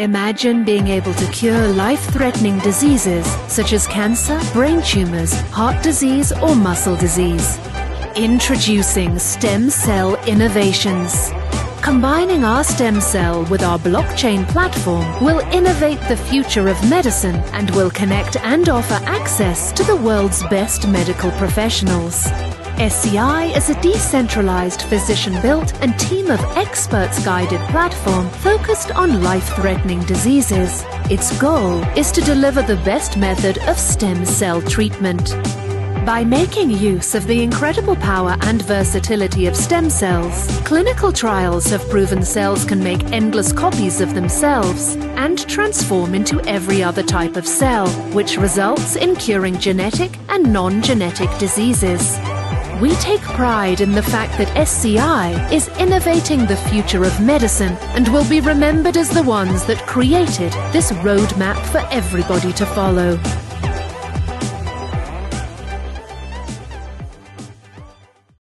Imagine being able to cure life-threatening diseases such as cancer, brain tumors, heart disease or muscle disease. Introducing Stem Cell Innovations. Combining our stem cell with our blockchain platform will innovate the future of medicine and will connect and offer access to the world's best medical professionals. SCI is a decentralized physician-built and team of experts-guided platform focused on life-threatening diseases. Its goal is to deliver the best method of stem cell treatment. By making use of the incredible power and versatility of stem cells, clinical trials have proven cells can make endless copies of themselves and transform into every other type of cell, which results in curing genetic and non-genetic diseases. We take pride in the fact that SCI is innovating the future of medicine and will be remembered as the ones that created this roadmap for everybody to follow.